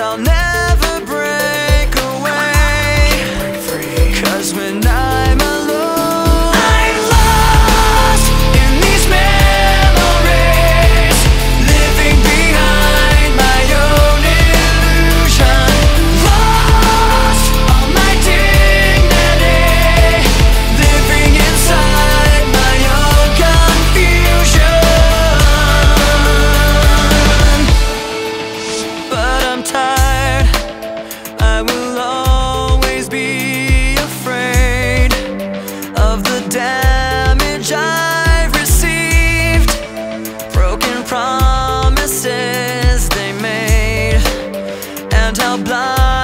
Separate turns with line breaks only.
I'll never now blind